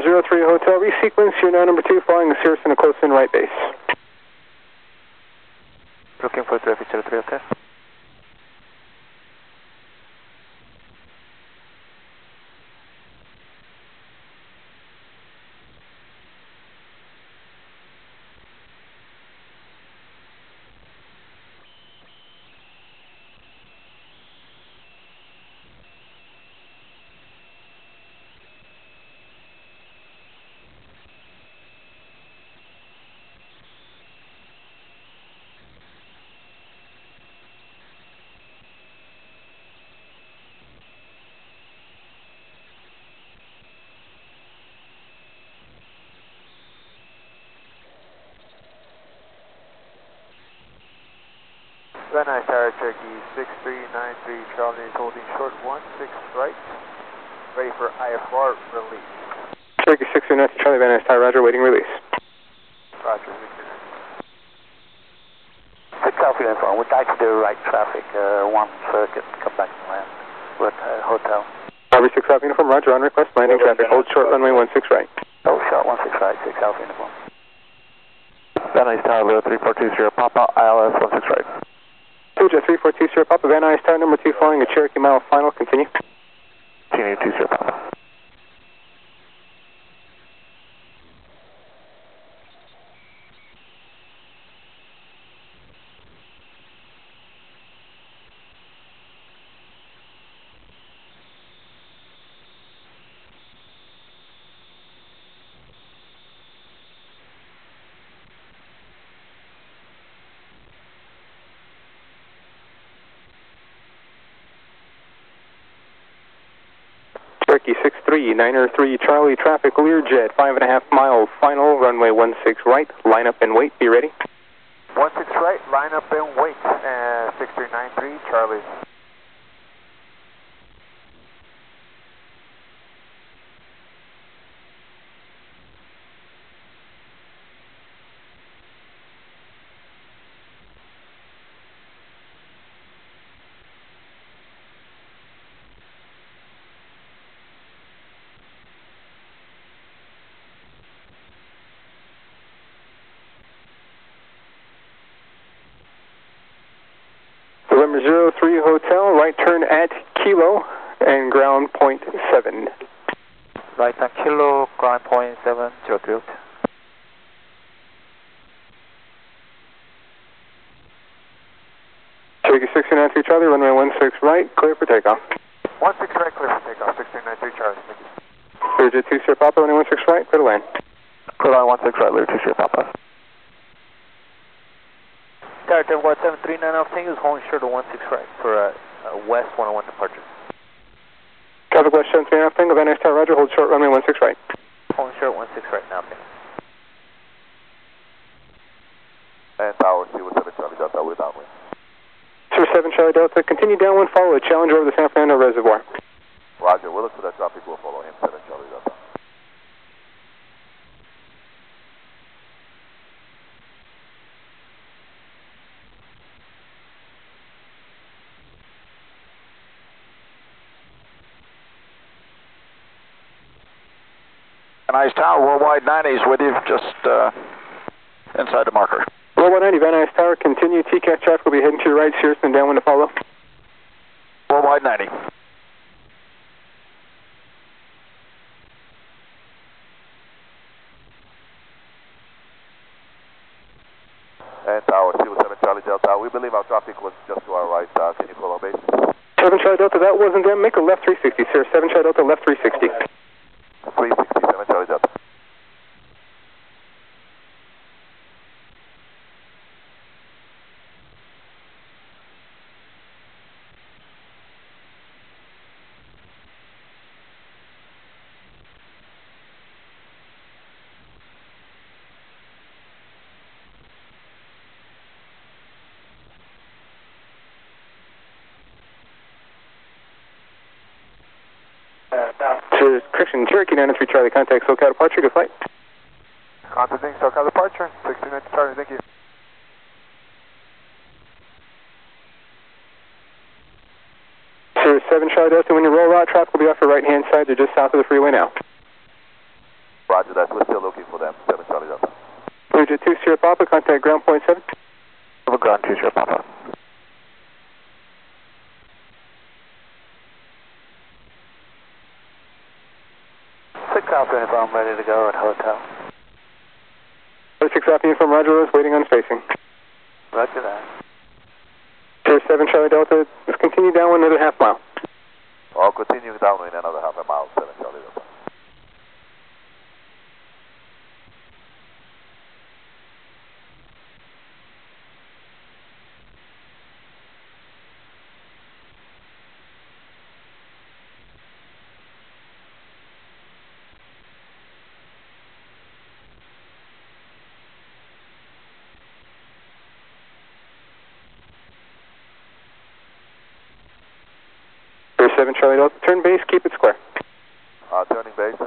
November 03 Hotel, resequence, you're now number 2, flying Cirrus in a close-in right base. Looking for traffic 03 Hotel. Van Nuys Tower, Cherokee 6393, Charlie is holding short 16 right. Ready for IFR release. Cherokee 629 Charlie Van Nuys Tower, roger, waiting release. Roger, Victor. 6 Alpha Uniform, would like to do right traffic, uh, one circuit, come back and land. We're at uh, hotel. Harvey 6 Alpha Uniform, roger, on request, landing traffic, hold short runway 16 right. Hold short 16 right, 6 Alpha Uniform. Van Nuys Tower, 3420, Papa ILS 16 right. Puja 3420 Papa Van Nuys Tower, number 2, flying a Cherokee Mile final, continue. Continue 20 Papa. Cherokee 63, Niner 3 Charlie, traffic Learjet, 5.5 miles, final, runway 16 right, line up and wait, be ready. 16 right, line up and wait. Uh, 6393, Charlie. November 03 Hotel, right turn at Kilo and ground point 7. Right on Kilo, ground point 7, 03 Hotel. Cherokee 693 Charlie, runway 16 right, clear for takeoff. 16 right, clear for takeoff. 6393, Charlie. Thank you. Learjet 2 Sierra Papa, runway 16 right, clear to land. Clear on 16 right, Lear 2 Sierra Papa. Tower 10 Watt 739 Alpha Tango is holding short of 16 right for uh, uh, West 101 departure. Traffic West 73 half Tango, Van Nuys Tower, roger, hold short runway 16 right. Holding short 16 right now, Tango. And Tower C with 7 Charlie Delta with downwind. Sir 7 Charlie Delta, continue downwind, follow a Challenger over the San Fernando Reservoir. Roger, we'll look for that traffic, we'll follow him, 7 Charlie Delta. Van Nuys Tower, worldwide 90s with you, just uh, inside the marker. Roll 190, Van Nuys Tower, continue, TCAT traffic will be heading to your right, Cirrus and downwind to follow. Worldwide 90. And Tower C 7 Charlie Delta, we believe our traffic was just to our right, uh, can you call our base? 7 Charlie Delta, that wasn't them, make a left 360, sir. 7 Charlie Delta, left 360. 360, 7 Charlie Delta. Sir, correction, Cherokee 93 Charlie, contact SoCal departure, good flight. Contacting SoCal departure, 69 Charlie, thank you. Sir, 7 Charlie Delta, when you roll out, traffic will be off your right hand side, they're just south of the freeway now. Roger that. We're still looking for them. 7 Charlie Delta. Learjet 2 Sierra Papa, contact ground point 7. Over ground 2 Sierra Papa. Six Uniform ready to go at hotel. 6 Alpha from Roger Rose, waiting on spacing. Roger that. Sierra 7 Charlie Delta, let's continue down another half mile. I'll continue downwind another half a mile. 7 Charlie Delta. Sierra 7 Charlie turn base, keep it square. Uh, turning base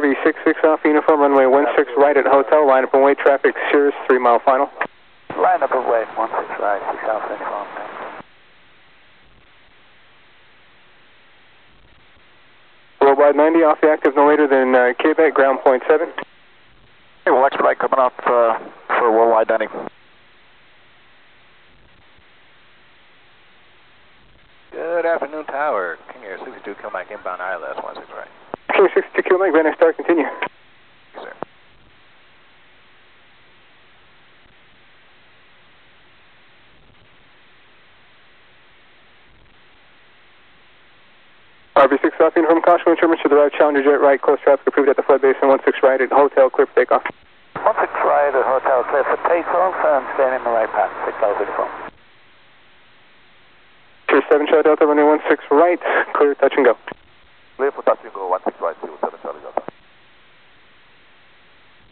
RB66 Alpha Uniform, runway one six right at hotel, line up and wait, traffic Cirrus, 3 mile final. Line up and wait, six right, 6 Alpha Uniform. Worldwide 90, off the active no later than uh, Quebec, ground point 7. Hey, we'll expedite coming up uh, for Worldwide 90. Good afternoon, Tower. King Air 62, come back inbound ILS 16 right. King 62 Kilo Mike, Nuys Star, continue. Sir. RV 6 Alpha Uniform, caution instruments to the right, Challenger jet right, close traffic approved at the flood basin, 16 right at hotel, clear for takeoff. 16 right at hotel clear for takeoff and staying in the right path. 6 Alpha uniform. Sierra 7 Charlie Delta, runway 16 right, clear, touch and go. Clear for touch and go. 16 right. 7 Charlie Delta.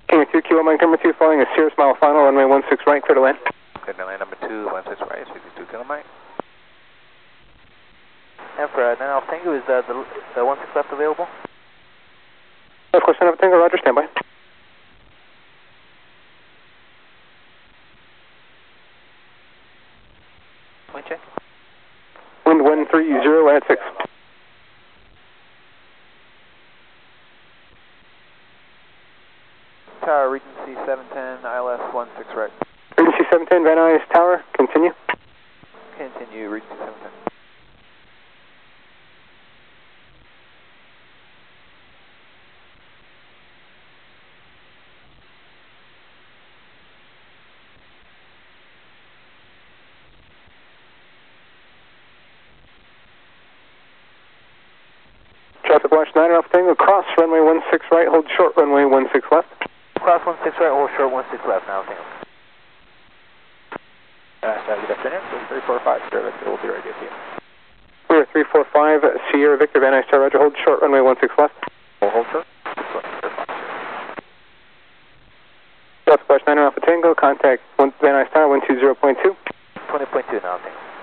King 2 Kilo Mike, number 2, following a Cirrus mile final, runway 16 right, clear to land. Clear to land number 2, 16 right, 62 kilometer. And for uh, now, Tango, is uh, the, the 16 left available? Of course, Son of a Tango, Roger, standby. Point check. Wind 130 at 6. Tower, Regency 710, ILS 16 right. Regency 710, Van Nuys Tower, continue. Continue, Regency 710. Traffic watch 9 Alpha Tango, cross runway 16 right, hold short 16 left. Cross 16 right, hold short 16 left now, Tango. Uh, so good afternoon, so 345, Sierra Victor will be to see you. We're 345 Sierra Victor, Van Nuys Tower, Roger, hold short runway 16 left. We'll hold short. Watch 9 Alpha Tango, contact one, Van Nuys Tower 120.2. 20.2 now, Tango.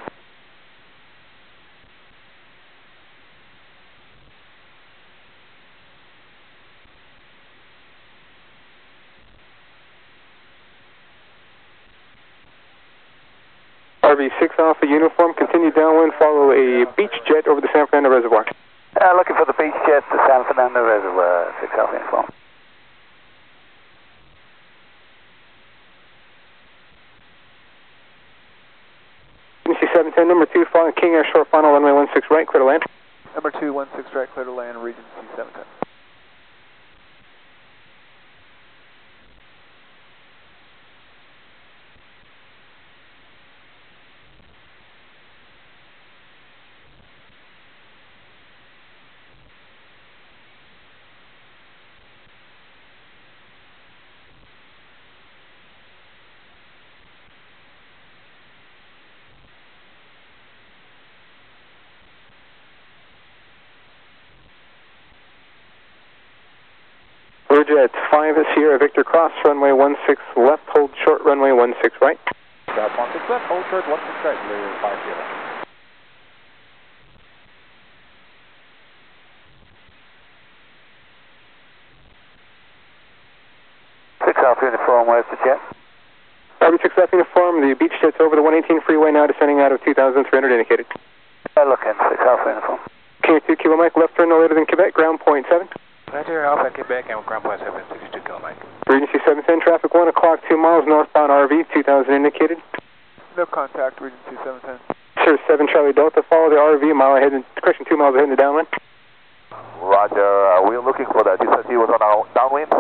Fernando Reservoir, 6 Alpha Inform. NC 710, number 2, King Air Short Final, runway 16 right, clear to land. Number 216 right, clear to land, Regency 710. 5 is Sierra Victor Cross, runway One Six, left, hold short, runway One Six, right. Southbound, 16 left, hold short, 16 right, Blue 5 Sierra. South uniform, where's the jet? RV6 left uniform, the beach jet's over the 118 freeway now, descending out of 2300 indicated. I look in, 6 Alpha uniform. Can you 2 kilo mic left turn no later than Quebec, ground point 7. Roger, Alpha Quebec and ground point 7, 62 Kilo Mike. Regency 710, traffic 1 o'clock, 2 miles, northbound RV, 2,000 indicated. No contact, Regency 710. Sir 7 Charlie Delta, follow the RV, mile ahead, in, correction, 2 miles ahead in the downwind. Roger, uh, we're looking for that. You said he was on our downwind?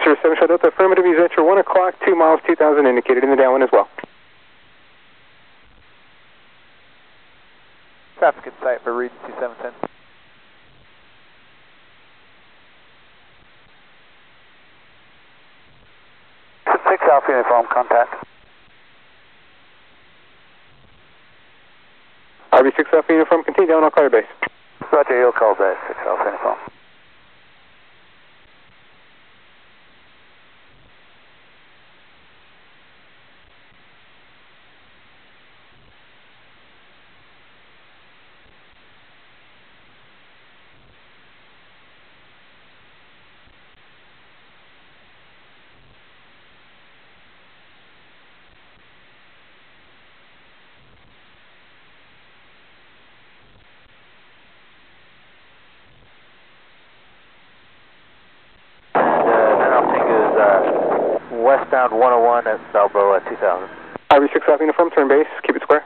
Sir 7 Charlie Delta, affirmative, he's at your 1 o'clock, 2 miles, 2,000 indicated in the downwind as well. Traffic in sight for Regency 710. Alpha Uniform, contact. RV6 Alpha uniform, continue down, call your base. Roger, you'll call base, Six Alpha Uniform. is westbound 101 at Balboa 2000. RV6 Alpha uniform, turn base, keep it square.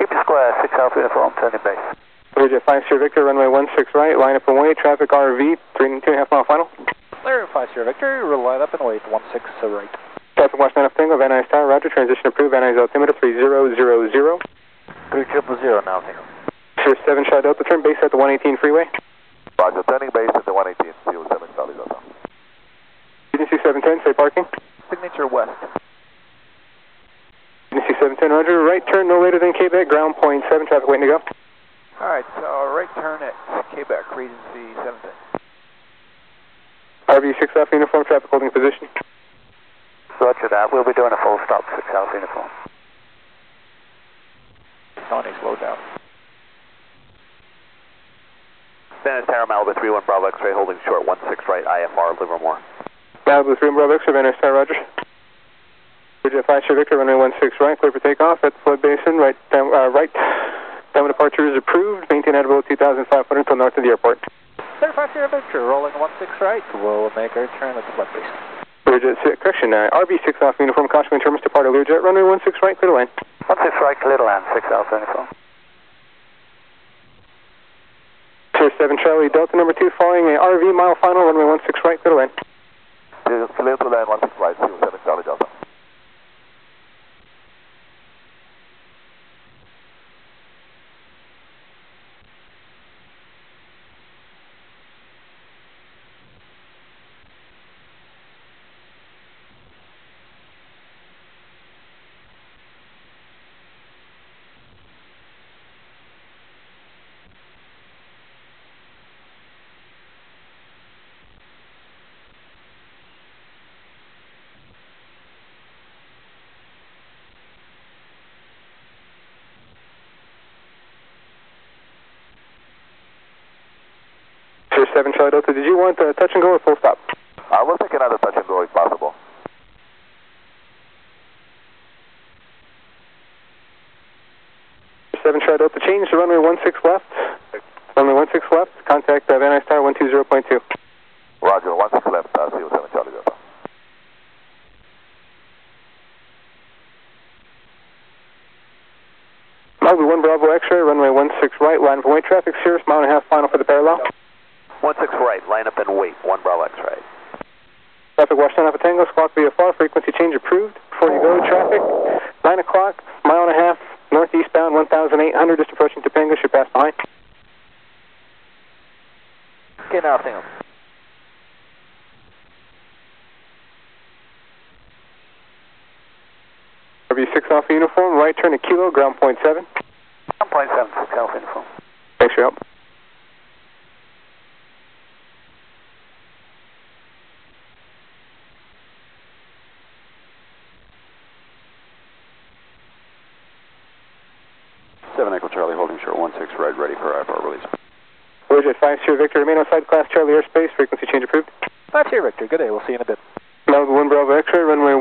Keep it square, Six Alpha Uniform, turn turning base. Learjet 5 Sierra Victor, runway 16 right, line up and wait, traffic RV, 3 and 2 and a half mile final. Lear 5 Sierra Victor, we'll line up and wait, 16 uh, right. Traffic watch 9 Tango, Van Nuys Tower, roger, transition approved, Van Nuys altimeter 3000. 3000 now, Tango. Sir 7 Shot Delta, turn base at the 118 freeway. Roger, turning base at the 118, Zero 7 Charlie Delta. Agency 710, say parking. Signature west. Agency 710, roger, right turn no later than Quebec, ground point 7, traffic waiting to go. Alright, so right turn at Quebec, Regency 710. RV6 Alpha uniform, traffic holding position. Roger that, we'll be doing a full stop, Six Alpha Uniform. Tony, slow down. Dennis Tower, Malibu 31 Bravo X-ray holding short 16 right IFR Livermore. Malibu 3 Bravo X, Van Nuys Tower, roger. Learjet 5 Sierra Victor, runway 16 right, clear for takeoff at the flood basin, right, down, uh, right. Downwind departure is approved, maintain at about 2,500 until north of the airport. Lear 5 Sierra Victor, rolling 16 right, we'll make our turn at the flood basin. Learjet, correction, uh, RV6 Alpha uniform, caution terminus depart Learjet, runway 16 right, clear to land. One six right, clear to land, Six Alpha Uniform. Sir 7 Charlie Delta number 2, following a RV mile final, runway 16 right, clear to land. Clear clear to land 16 right, Zero 7 Charlie Delta. Sir 7 Charlie Delta, did you want uh, touch and go or full stop? I will take another touch and go if possible. Sir 7 Charlie Delta, change to runway 16 left. Runway 16 left, contact uh, Van Nuys Tower 120.2. Roger, 16 left, uh, Zero 7 Charlie Delta. Malibu 1 Bravo X-ray, runway 16 right, line of white traffic, Cirrus, mile and a half final for the parallel. 16 right, line up and wait, 1 Bravo X-ray. Traffic wash down Alpha Tango, squawk VFR, frequency change approved. Before you go, traffic, 9 o'clock, mile and a half, northeastbound, 1,800, just approaching Topanga, should pass behind. Okay, now, Tango. RV6 Alpha uniform, right turn to Kilo, ground point 7. 1.7, Six Alpha Uniform. Thanks for your help. Holding short 16 right, ready for IFR release. Widget 5 Sierra Victor, remain outside class Charlie airspace, frequency change approved. Five Sierra Victor, good day. We'll see you in a bit. Malibu 1 Bravo X-ray, runway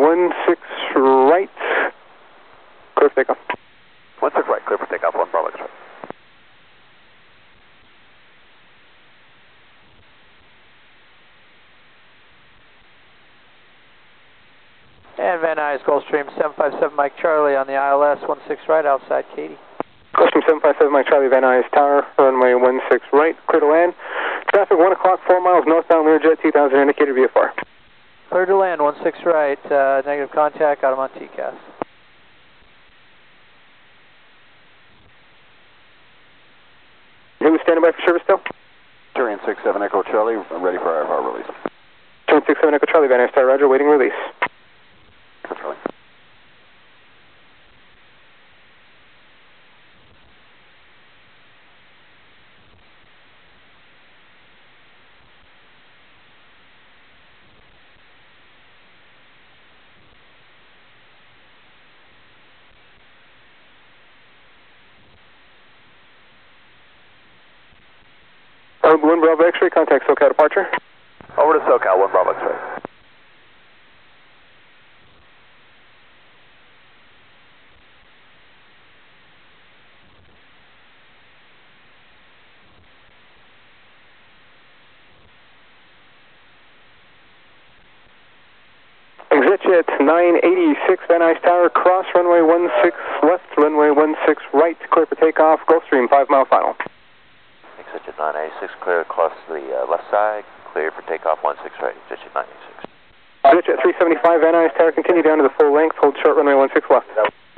16 right, clear for takeoff. 16 right, clear for takeoff, 1 Bravo X-ray. And Van Nuys, Gulfstream 757 Mike Charlie on the ILS 16 right outside Katy. Gulfstream 757 Mike Charlie Van Nuys Tower, runway 16 right, clear to land. Traffic 1 o'clock, 4 miles northbound Learjet 2000 indicator VFR. Clear to land 16 right, uh, negative contact, got him on TCAS. Who's standing by for service still? Turian 67 Echo Charlie, ready for IFR release. Turn 67 Echo Charlie Van Nuys Tower, roger, waiting release. Echo Charlie. Malibu 1 Bravo X-ray, contact SoCal departure. Over to SoCal, 1 Bravo X-ray. ExecJet 986 Van Nuys Tower, cross runway 16 left, runway 16 right, clear for takeoff, Gulfstream 5 mile final. Exit 986, clear across the uh, left side, clear for takeoff 16 right, exit 986. ExecJet 375 Van Nuys Tower, continue down to the full length, hold short runway 16 left.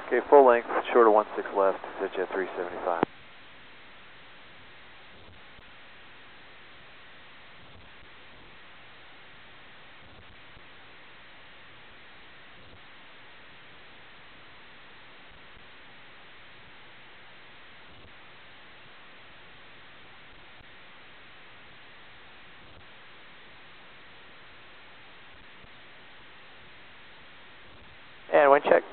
Okay, full length, short of 16 left, Jet 375. And wind check,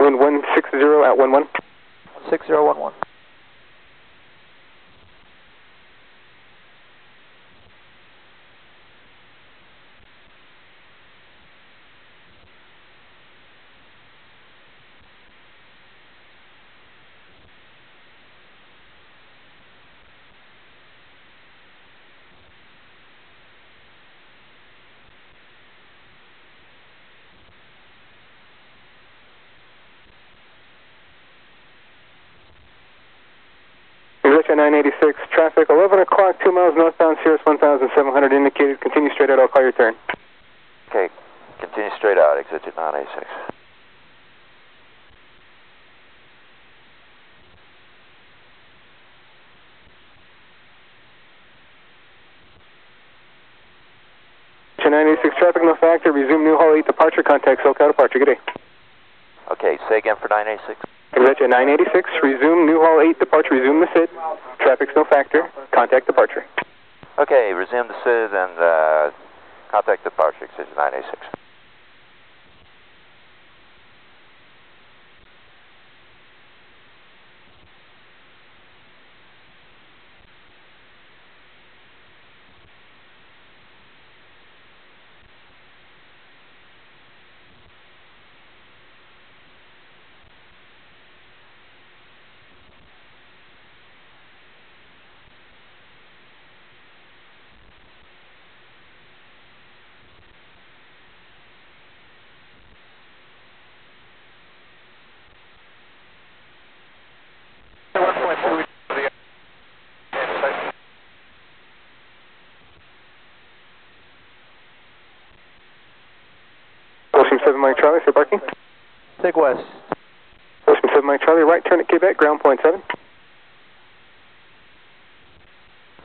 Wind 160 at 11. 6011. ExecJet 986, traffic 11 o'clock, 2 miles northbound, Cirrus 1700 indicated, continue straight out, I'll call your turn. Okay, continue straight out, exit 986. ExecJet 986, traffic no factor, resume Newhall 8 departure, contact SoCal departure, good day. Okay, say again for 986. ExecJet 986, resume Newhall 8 departure, resume the SID, traffic's no factor, contact departure. Okay, resume the SID and uh, contact departure, exit 986. Gulfstream 7 Mike Charlie, say parking. Take west. Gulfstream 7 Mike Charlie, right turn at Quebec, ground point 7.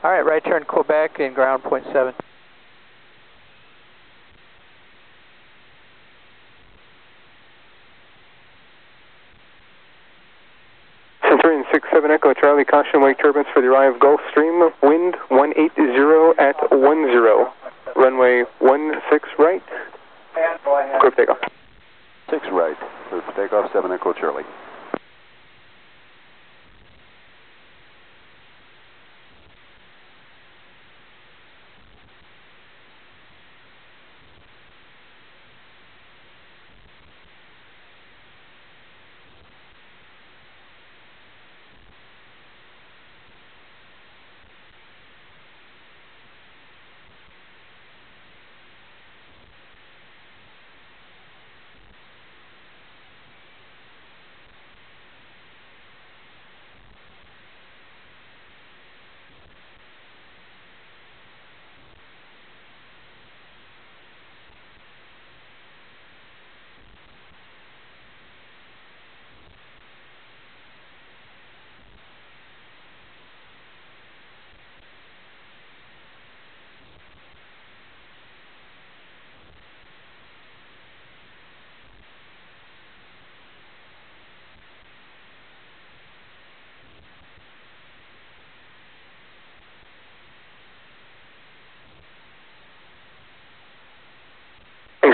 All right, right turn Quebec and ground point seven. Centurion 67 Echo Charlie, caution wake turbines for the arrive Gulfstream, wind 180 at 10, runway 16 right, clear for takeoff. 6 right, clear for takeoff, 7 Echo Charlie.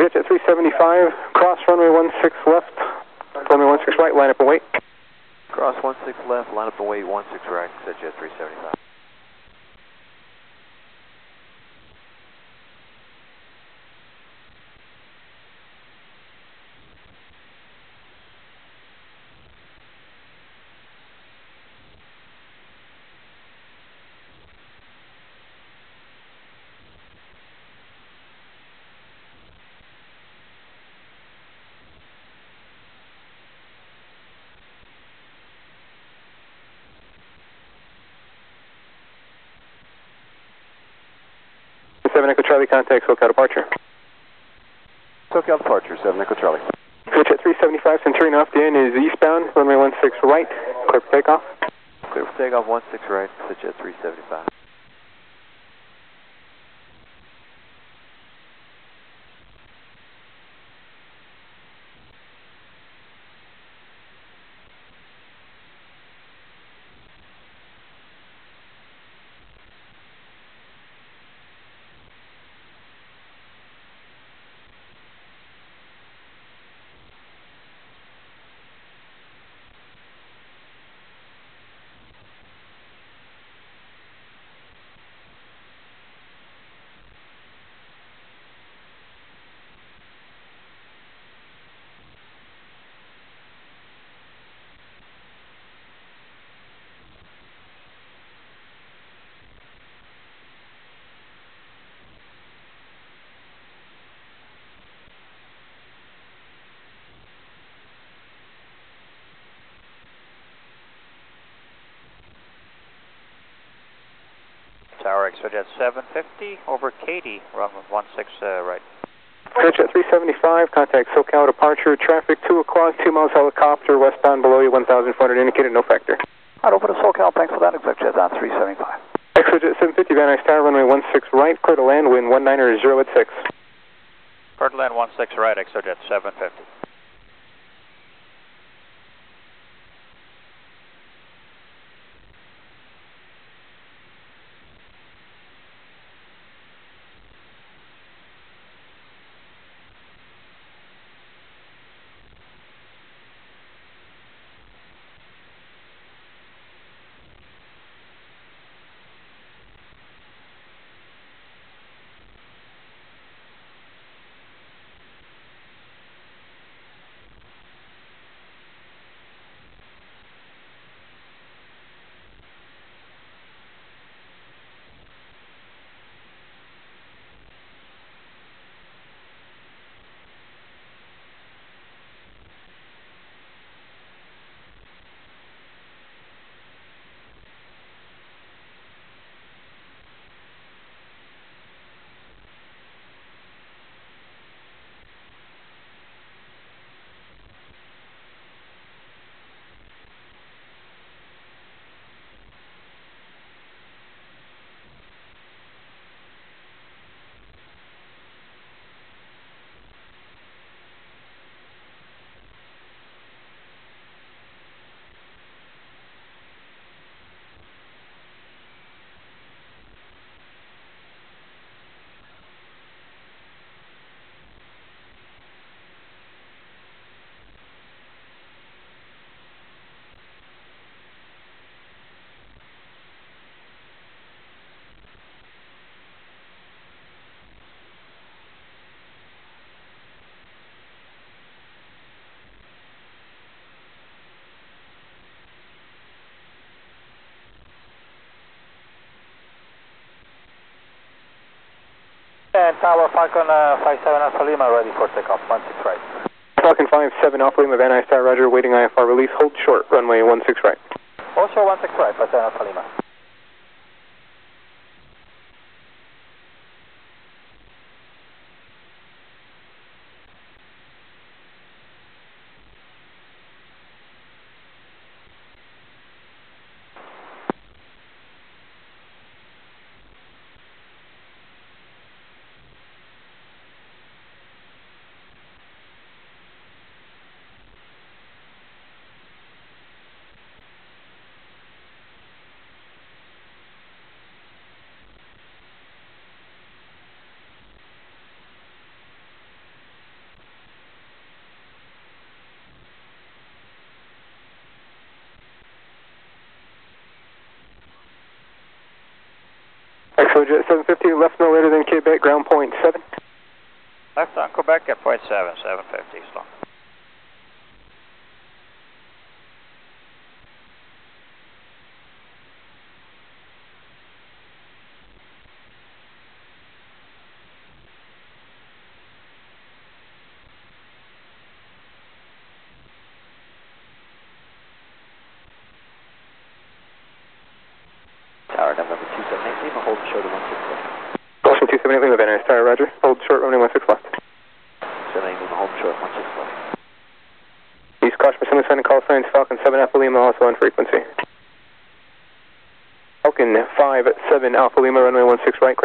Jet 375, cross runway 16 left, runway 16 right, line up and wait. Cross 16 left, line up and wait, 16 right, set jet 375. Seven Echo Charlie, contact SoCal departure. SoCal departure, 7 Echo Charlie. Jet 375, Centurion off the end is eastbound, runway 16 right, clear for takeoff. Clear for takeoff, 16 right, set jet 375. Tower 750 over Katy, runway 16 uh, right. Jet 375, contact SoCal departure, traffic 2 o'clock, 2 miles helicopter, westbound below you, 1,400 indicated, no factor. Right, over to SoCal, thanks for that, Executive Jet on 375. ExecJet 750, Van Nuys Tower, runway 16 right, clear to land, wind 19er 0 at 6. Ferdinand 16 right, ExecJet 750. And Tower Falcon uh, 57 Alpha Lima ready for takeoff, One 16 right. Falcon 57, Alpha Lima, Van Nuys Tower, roger, waiting IFR release, hold short, runway 16 right. Also 16 right, 57 Alpha Lima. Roger, 750, left no later than Quebec, ground point 7. Left on Quebec at point seven, 750, slow. 116 right.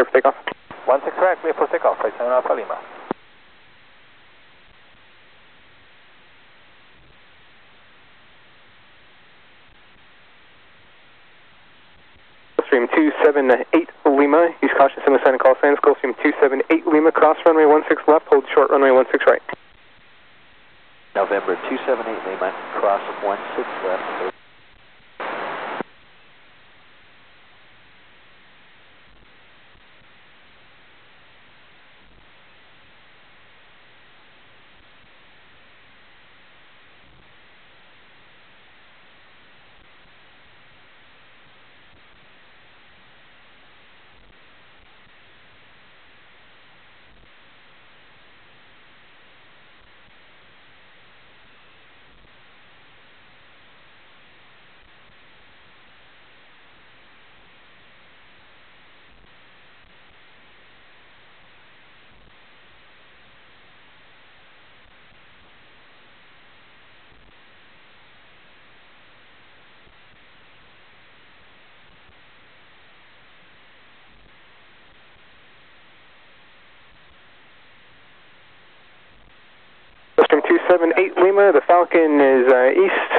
Gulfstream 278 Lima, the Falcon is uh, east,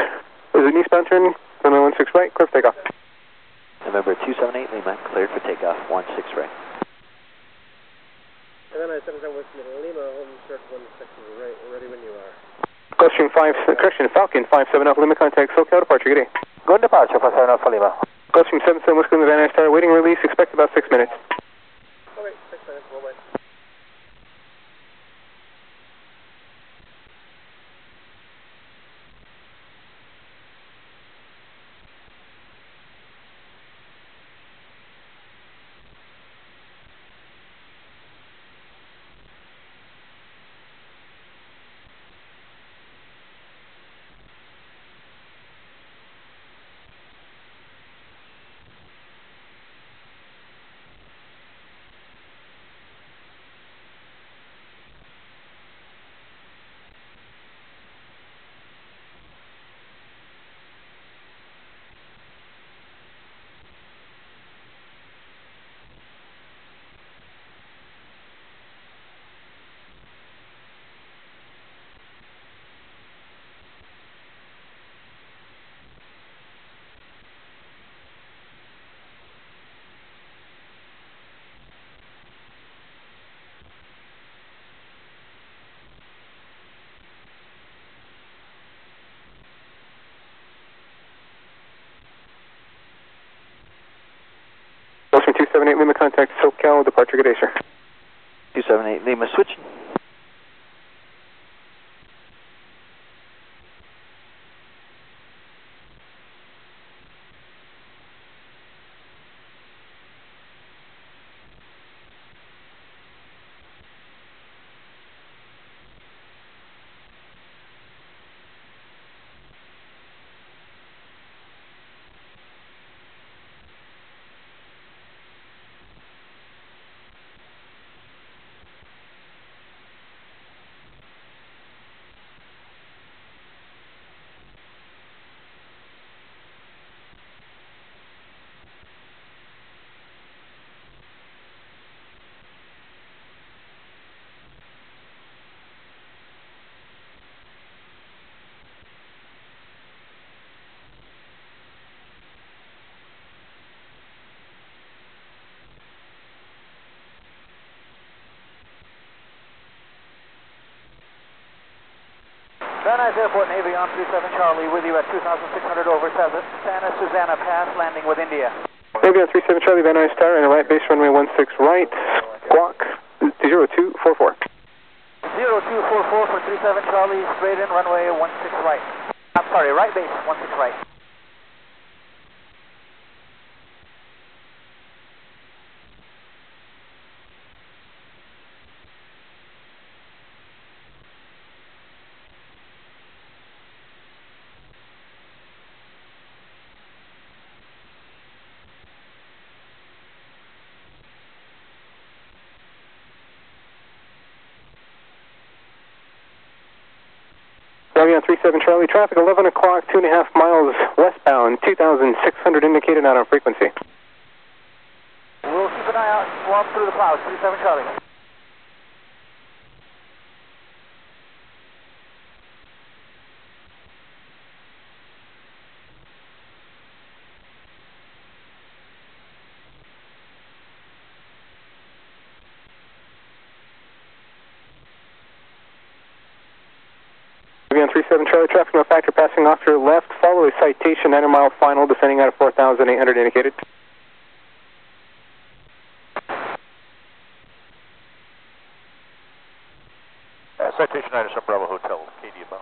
is an eastbound turn, runway 16 right, clear for takeoff. November 278 Lima, cleared for takeoff 16 right. And then I set it with Lima, home short 16 right, ready when you are. Gulfstream 5, correction, Falcon 57 Alpha Lima, contact SoCal departure, good day. Good departure for 7 Alpha Lima. Gulfstream 77 Whiskey Lima, Van Nuys Tower, waiting release, expect about 6 minutes. 278 Lima, contact SoCal departure, good day, sir. 278 Lima, switching. Van Nuys Airport Navy on 37 Charlie with you at 2,600 over 7. Santa Susana Pass landing with India. Navion 37 Charlie Van Nuys Tower and a right 16 right, Thirty-seven Charlie, traffic 11 o'clock, 2.5 miles westbound, 2,600 indicated out on frequency. We'll keep an eye out, swamp through the clouds, 37 Charlie. Citation, 9 mile final, descending out of 4,800 indicated. Uh, citation 9 Sun Bravo Hotel, KD above.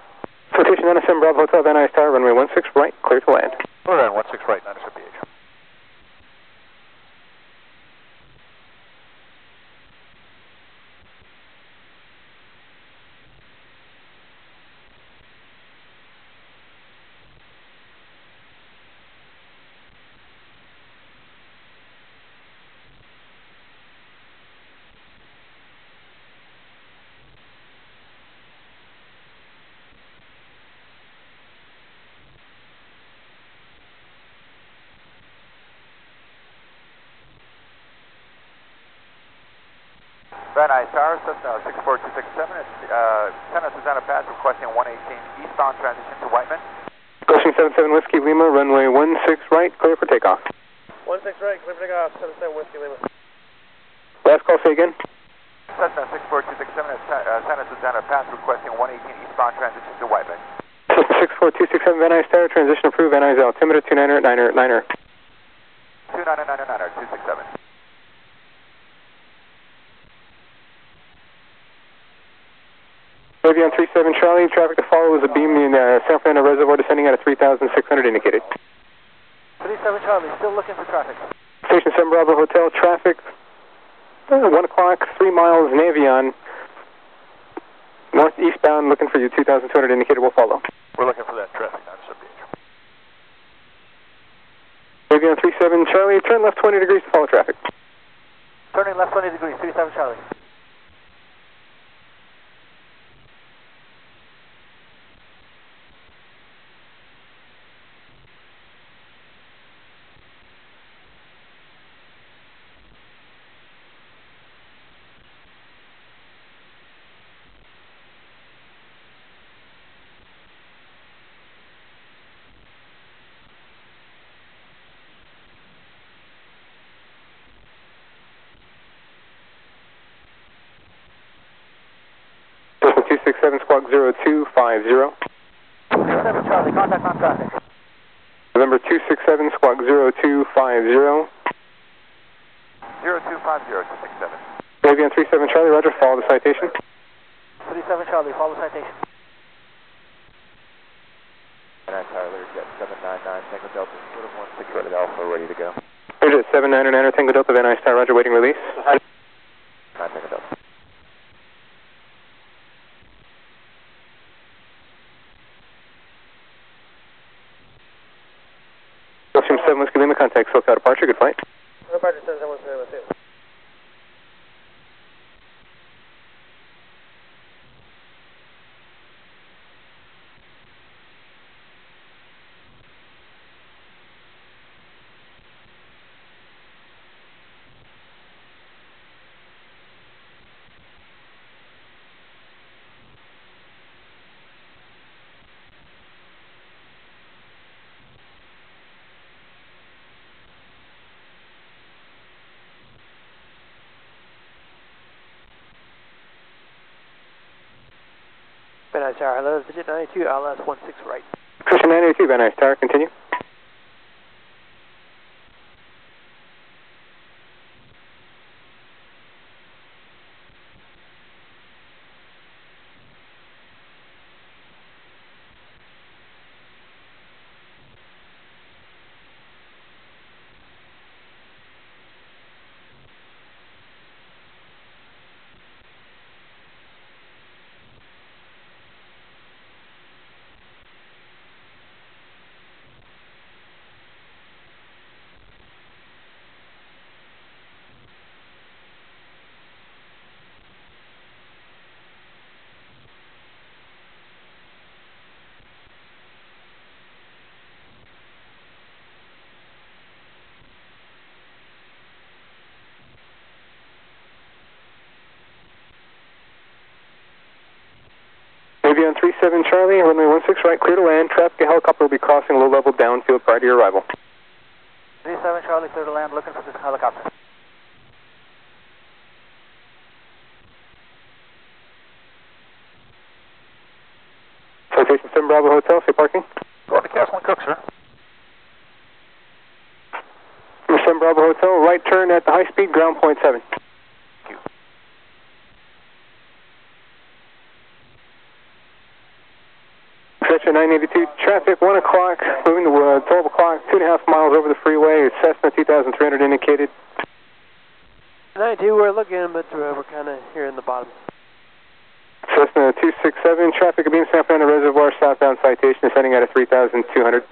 Citation NSM Bravo Hotel, Van Nuys Tower, runway 16 right, clear to land. We're on 16 right, 9 SMBH. Van Nuys Tower, Cessna 64267, it's uh, Santa Susana Pass, requesting 118 eastbound transition to Whiteman. Gulfstream 77 Whiskey Lima, runway 16 right, clear for takeoff. 16 right, clear for takeoff, 77 Whiskey Lima. Last call, say again. Cessna 64267, it's uh, Santa Susana Pass, requesting 118 eastbound transition to Whiteman. Cessna 64267 Van Nuys Tower, transition approved, Van Nuys altimeter 29er, 9er, 9er. 2999 267. Navion 37 Charlie, traffic to follow is a beam in uh, San Fernando Reservoir descending out of 3,600 indicated. 37 Charlie, still looking for traffic. Station 7 Bravo Hotel, traffic, uh, 1 o'clock, 3 miles, Navion, northeastbound, looking for you, 2,200 indicated, will follow. We're looking for that traffic, 9 SMBH. Navion 37 Charlie, turn left 20 degrees to follow traffic. Turning left 20 degrees, 37 Charlie. Cessna 267 Squawk 0250. 37 Charlie, contact on traffic. November 267 Squawk 0250. 0250 267. Navion 37 Charlie, roger, follow the citation. Three seven Charlie, follow the citation. And Tyler, jet 799, Tango Delta, sort of 16 right Alpha, ready to go. Roger, 799 Tango Delta, Van Nuys Tower, roger, waiting release. 9 Tango Delta. Gulfstream 7 Whiskey Lima, contact SoCal departure, good flight. Departure 77 Whiskey Lima 2. Van Nuys Tower, hello, digit 92, LS 16 right. Christian 982, Van Tower, continue. Bridgeview on 37 Charlie, runway 16 right, clear to land. Traffic helicopter will be crossing low level downfield prior to your arrival. 37 Charlie, clear to land, looking for this helicopter. Citation 7 Bravo Hotel, say parking. Going to Castle and Cooke, sir. Number 7 Bravo Hotel, right turn at the high speed, ground point 7. 982, traffic 1 o'clock, moving to uh, 12 o'clock, 2.5 miles over the freeway, it's Cessna 2300 indicated. 92, we're looking, but uh, we're kind of here in the bottom. Cessna 267, traffic being sampled on the reservoir, southbound citation, ascending out of 3200.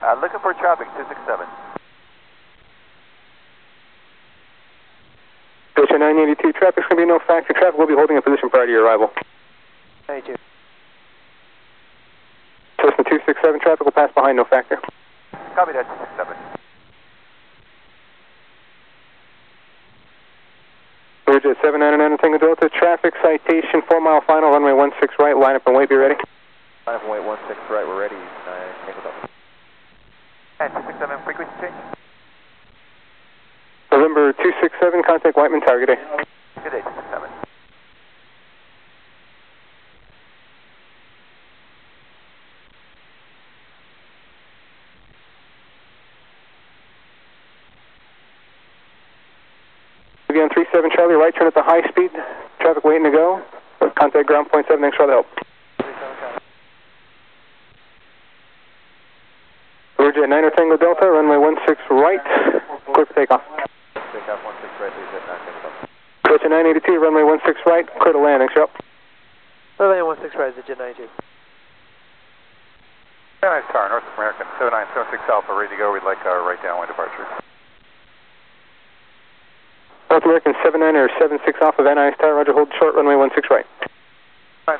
Uh, looking for traffic, 267. Stretcher 982, traffic's going to be no factor, traffic will be holding a position prior to your arrival. 92. Cessna 267, traffic will pass behind, no factor. Copy that, 267. Bridget 799 Tango Delta, traffic citation, 4 mile final, runway 16 right, line up and wait, be ready. Line up and wait, 16 right, we're ready. Uh, Tango Delta. And 267, frequency change. November 267, contact Whiteman, target A. Good day, 267. Be on 37 Charlie, right turn at the high speed, traffic waiting to go. Contact ground point 7, thanks for all the help. Bridget 9 Tango Delta, runway one six right, clear for takeoff. Takeoff 16 right, please, at 9 Tango Delta. Bridget 982, runway 16 right, clear to land, thanks for help. Runway 16 right, digit 92. Van Nuys Tower, North American, 7976 Alpha, ready to go. We'd like our right downwind departure. North American 79 or 76 off of Van Nuys Tower, roger, hold short, runway 16 right.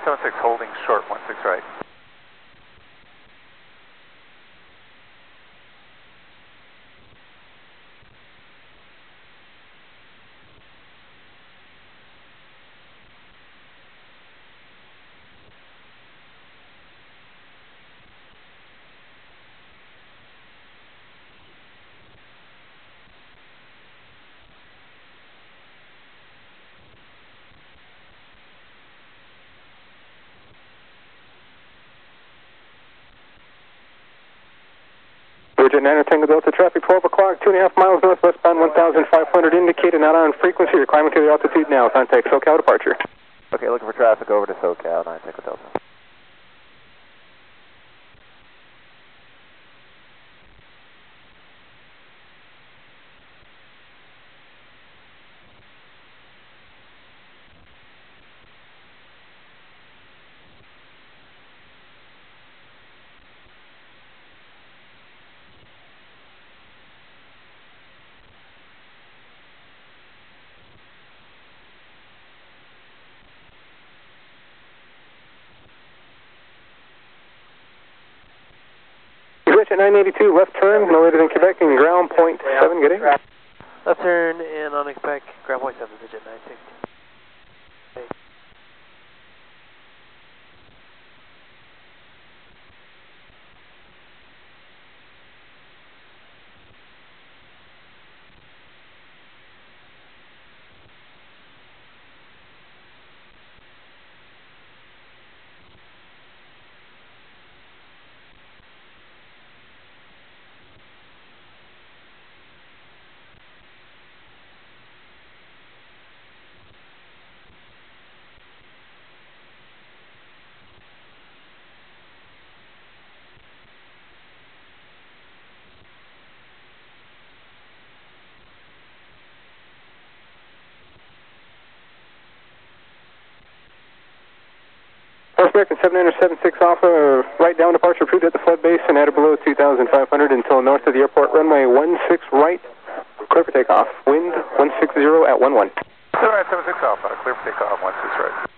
976 holding short, 16 right. Bridget 9 Tango Delta, traffic 12 o'clock, 2.5 miles north, northwestbound, 1,500 indicated, not on frequency, you're climbing to the altitude now, contact SoCal departure. Okay, looking for traffic over to SoCal, 9 Tango Delta. Bridget 982, left turn, no later than Quebec, and ground point 7, good day. Left turn and on expect, ground point 7, digit 960. North American 7976 Alpha, right down departure approved at the flood base and at or below 2,500 until north of the airport, runway 16 right, clear for takeoff. Wind 160 at 11. 7976 Alpha, clear for takeoff, 16 right.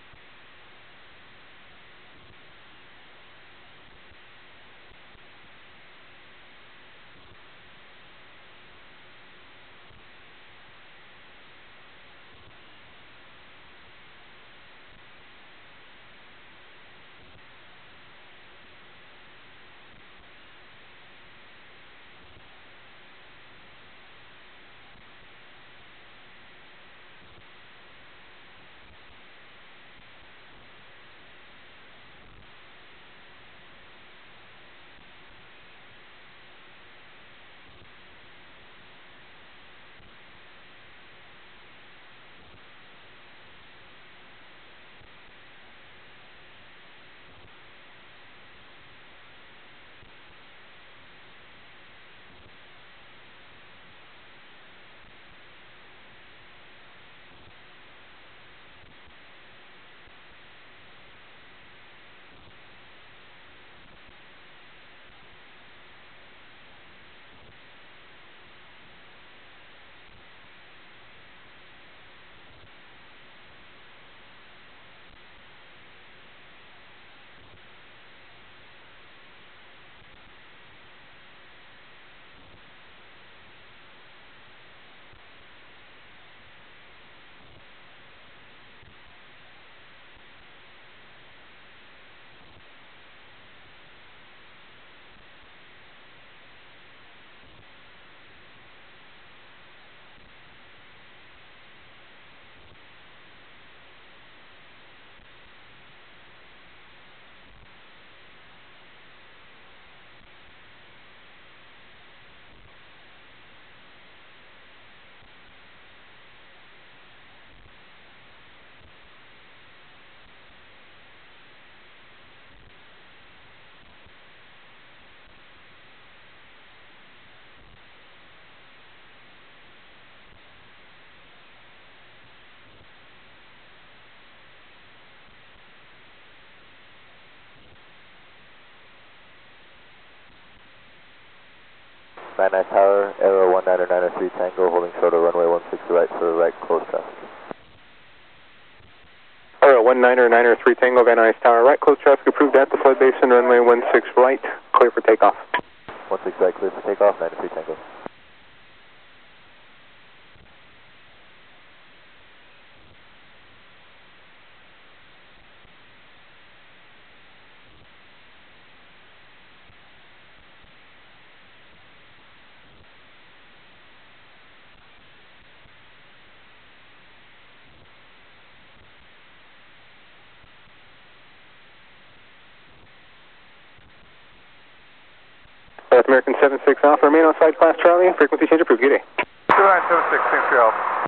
Van Nuys Tower, Aero 19903 Tango, holding short of runway 16 right for right close traffic. Aero 19903 Tango, Van Nuys Tower, right, close traffic approved at the flood basin, runway 16 right, clear for takeoff. 16 right, clear for takeoff, 93 Tango. South American 76 Alpha, remain on side class Charlie, frequency change approved, good day. 2976, thanks for your help.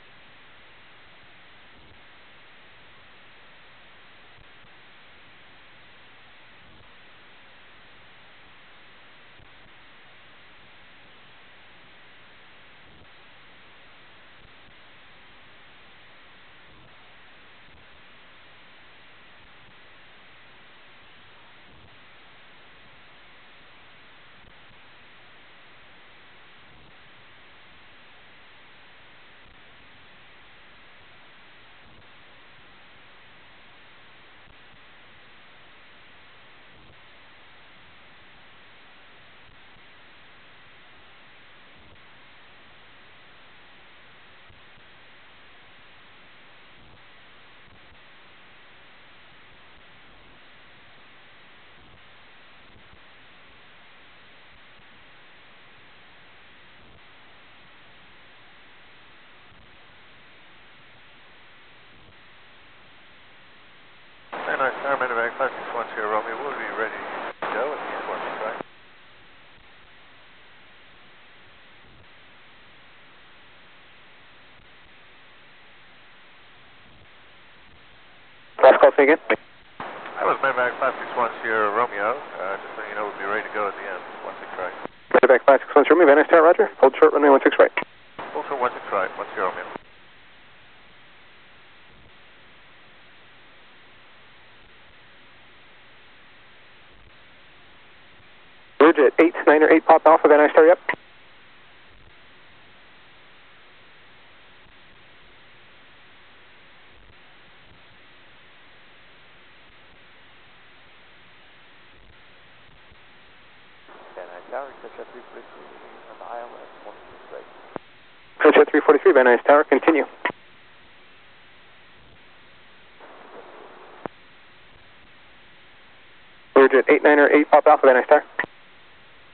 Very nice, Tower, Medevac 561 Sierra Romeo, we'll be ready to go at the airport, right? Say again. That was Medevac 561 Sierra Romeo, uh, just so you know, we'll be ready to go at the end, 16 right. Medevac 561 Romeo, Van Tower, roger. Hold short, runway 16 right. Also 16 right, 10 Romeo. Bridge at 8, 9 or 8 Pop Alpha, Van Tower, yep. Van Nuys Tower, catch up 343 on the ILS, 16 right. Bridge at 343, Van Tower, continue. Bridge at 8, 9 or 8 Pop Alpha, Van Tower.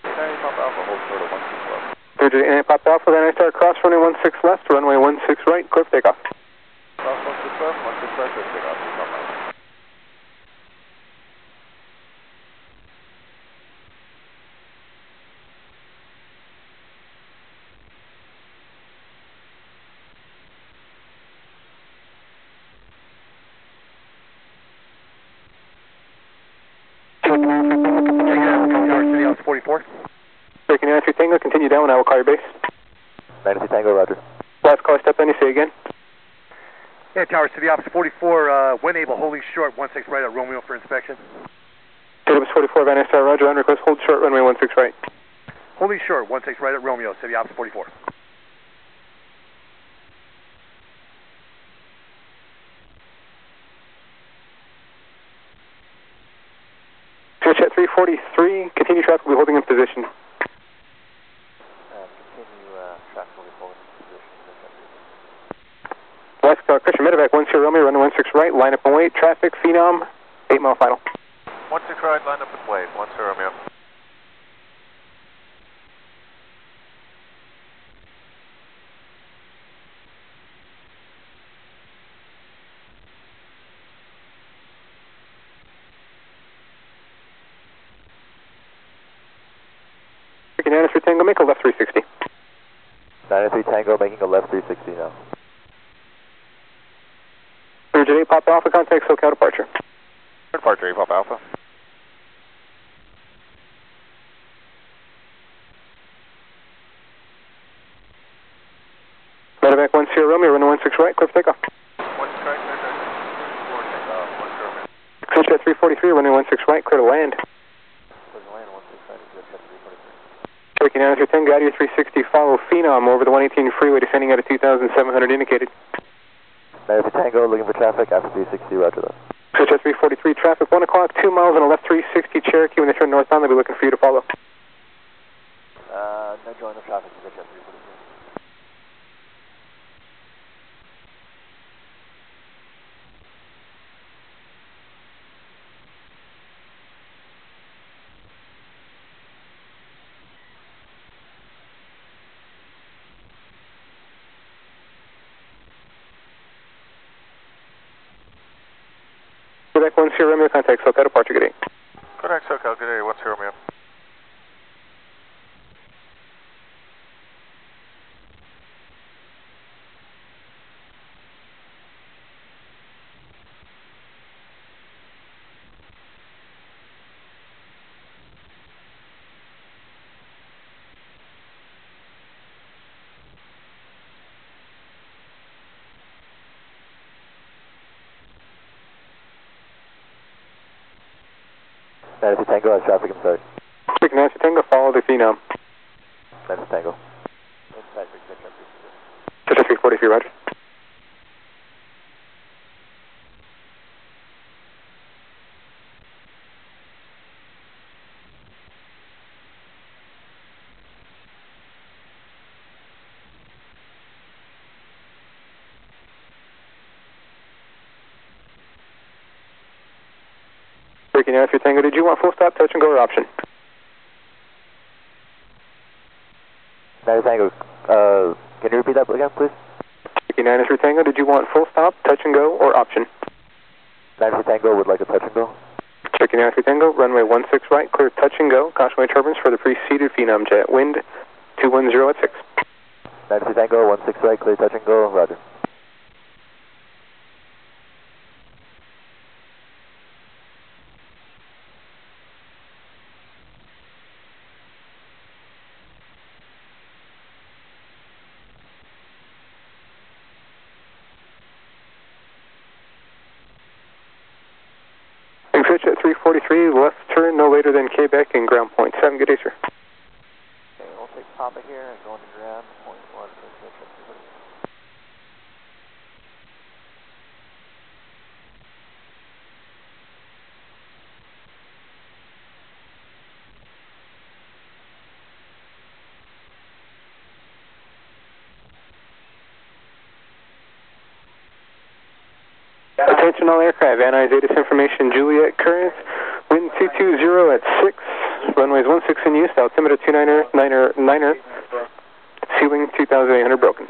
Sorry, Papa Alpha, hold short of 16 left. Bridge 8, Pop Alpha, Van Tower, cross runway 16 left, runway 16 right, clear for takeoff. Cross 16 left, 16 right, clear for takeoff, please come on. Tower City Office 44. Breaking 93 Tango, continue down, I will call your base. 93 Tango, roger. Last call, step in, you say again. Yeah, Tower City Office 44, uh, when able, holding short, 16 right at Romeo for inspection. Jacobs 44, Van Nuys Tower, roger, on request, hold short, runway 16 right. Holding short, 16 right at Romeo, City Office 44. Switch at 343, continue traffic, will be holding in position. Uh, continue, uh, traffic will be holding in position. West uh, Christian Medevac, 10 Romeo, runway 16 right, line up and wait, traffic, Phenom, 8 mile final. 16 right, line up and wait, 10 Romeo. Breaking 93 Tango, make a left 360. 93 Tango, making a left 360 now. Bridge 8 Pop Alpha, contact SoCal departure. Departure, Pop Alpha. Medevac 10 Romeo, runway 16 right, clear for takeoff. 16 right, clear to 4 takeoff, 10 Romeo. Switch at 343, runway 16 right, clear to land. Closing land, 16 right, just at 343. Breaking down through 10, Gaudier 360, follow Phenom over the 118 freeway descending out of 2,700 indicated. Maverick Tango, looking for traffic, after 360, roger that. At 343, traffic 1 o'clock, 2 miles on a left 360 Cherokee. When they turn northbound, they'll be looking for you to follow. Uh, no join of traffic, switch at 343. Quebec 1 Sierra Romeo, contact SoCal departure gate 8. Kodak SoCal, good day, your Romeo? Maverick Tango, has traffic, I'm sorry. Breaking down through Tango, follow the Phenom. Maverick Tango. Switch at 343, roger. Breaking down through Tango, did you want full stop, touch and go, or option? Maverick Tango, uh, can you repeat that again, please? Breaking down through Tango, did you want full stop, touch and go, or option? Maverick Tango would like a touch and go. Checking out through Tango, runway 16 right, clear touch and go. cautionary turbines for the preceded Phenom jet. Wind 210 at 6. Maverick Tango, 16 right, clear touch and go, roger. And switch at 343, left turn no later than Quebec and ground point 7. Good day, sir. Okay, we'll take Papa here and go into ground, point one, six, six, six, six. Attention all aircraft, Nuys ATIS information, Juliet current, wind 220 at 6, runways 16 in use, altimeter 29er, 9er, 9er, ceiling 2800 broken.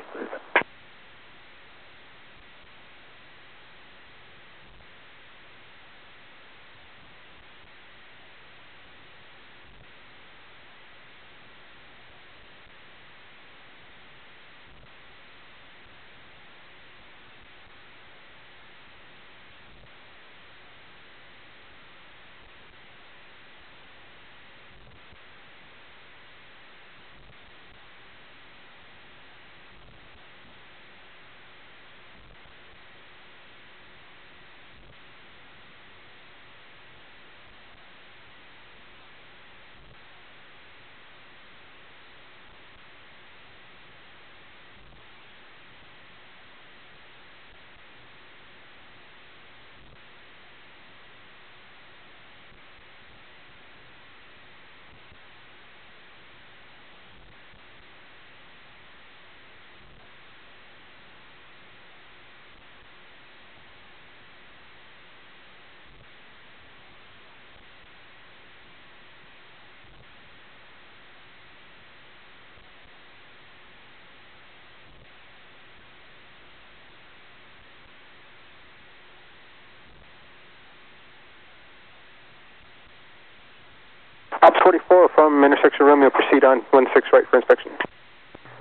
Ops 44 from intersection Romeo, proceed on 16 right for inspection.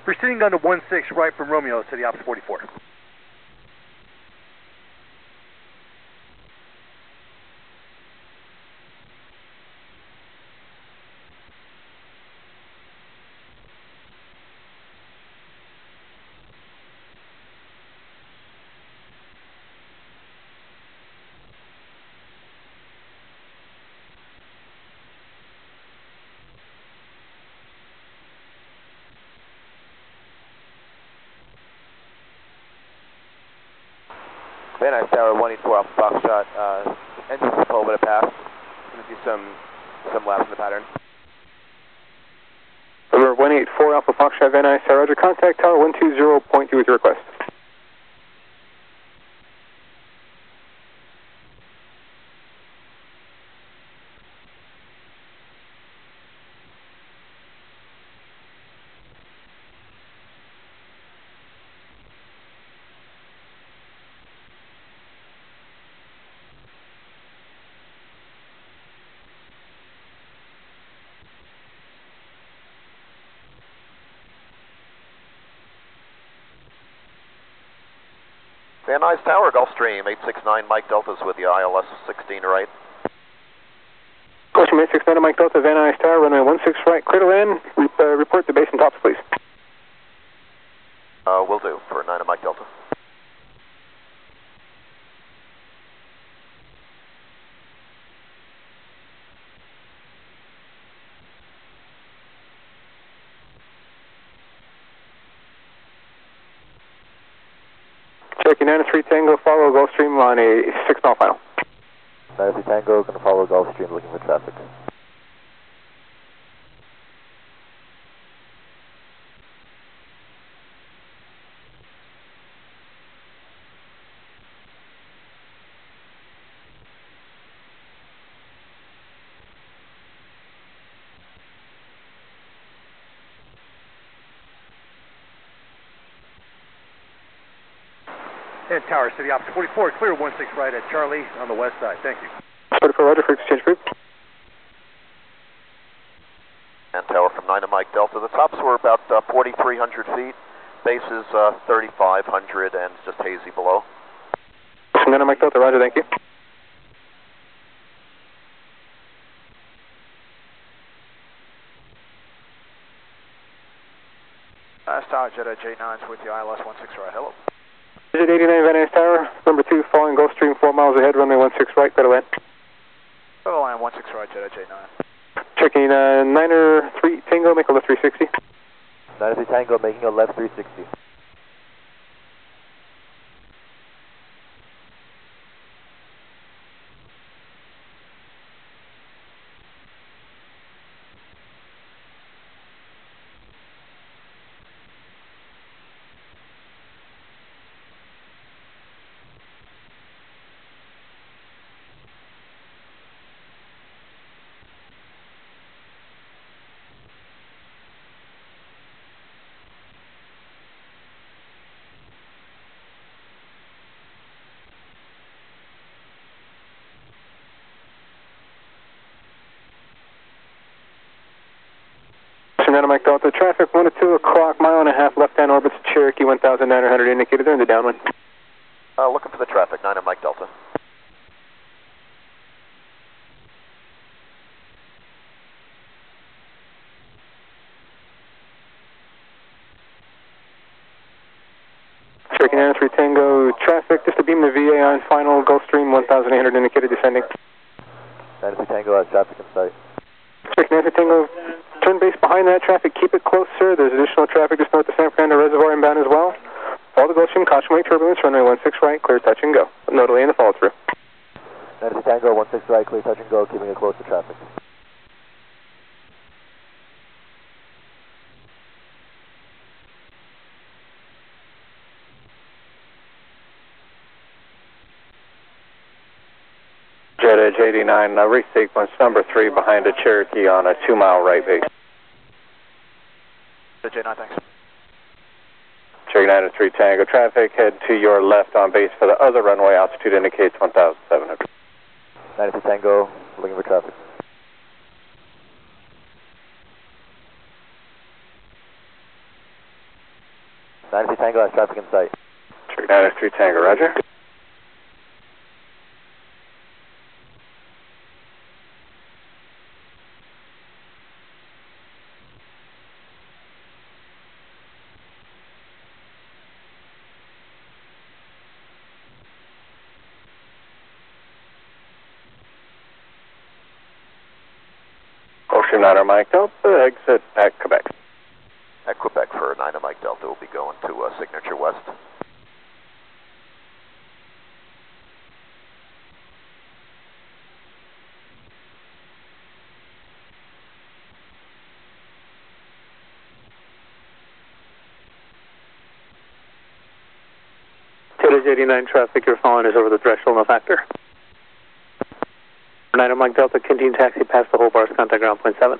Proceeding on to 16 right from Romeo to the Ops 44. 184 Alpha Foxtrot Van Nuys Roger. Contact tower 120.2 with your request. Nuys Tower, Gulfstream, 869 Mike Delta's with you, ILS 16 right. Question 869 Mike Delta Van Nuys Tower, runway 16 right, to land. Re- uh, report the base and tops, please. Uh, will do for 9 Mike Delta. Cherokee 93 Tango, follow Gulfstream on a 6 mile final. 93 Tango, going to follow Gulfstream looking for traffic. And the city opposite 44, clear 16 right at Charlie on the west side. Thank you. 44 Roger for exchange group. And tower from 9 to Mike Delta. The tops were about uh, 4,300 feet. Base is uh, 3,500 and just hazy below. From 9 Mike Delta, Roger, thank you. Nice Tower, Jetta J9's with you, ILS 16 right, hello. Digit 89 Van Nuys Tower, number 2 following Gulfstream 4 miles ahead, runway 16 right, clear to land. Total line 16 right, Jetta J9. Checking uh, Niner 3 Tango, make a left 360. 93 Tango, making a left 360. From 9 Mike Delta, traffic 1 to 2 o'clock, mile and a half left-hand orbits, Cherokee 1900 indicated there in the downwind. Uh, looking for the traffic, 9 Mike Delta. Cherokee 93 Tango, traffic, just a beam the VA on final, Gulfstream 1800 indicated descending. 93 Tango has traffic in sight. Cherokee 93 Tango, turn base behind that traffic, keep it close, sir. There's additional traffic just north of San Fernando Reservoir inbound as well. Follow the Gulfstream, caution wake turbulence, runway 16 right, clear touch and go. No delay in the follow through. 93 Tango, 16 right, clear touch and go, keeping it close to traffic. Jet Edge 89, uh, resequence number 3 behind a Cherokee on a 2 mile right base. Jetta J9, thanks. Cherokee 93 Tango, traffic head to your left on base for the other runway, altitude indicates 1,700. 93 Tango, looking for traffic. Ninety-three Tango has traffic in sight. Cherokee 93 Tango, roger. Ocean Niner Mike Delta, exit at Quebec. At Quebec for 9 Mike Delta, we'll be going to uh, Signature West. Bridge 89 traffic, you're following is over the threshold, no factor. 9 Mike Delta, continue taxi past the whole bars, contact ground point 7.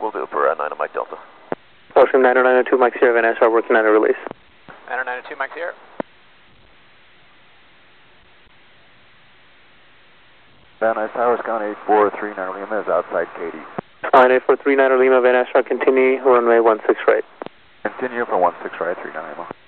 We'll do it for uh, 9 Mike Delta. Ocean 992 Mike Sierra Van SR working on a release. 992 Mike Sierra. Van Nuys Tower, Scan 8439 Lima is outside Katy. Fine, 8439 Lima Van SR, continue runway 16 right. Continue for 16 right, 39 Lima.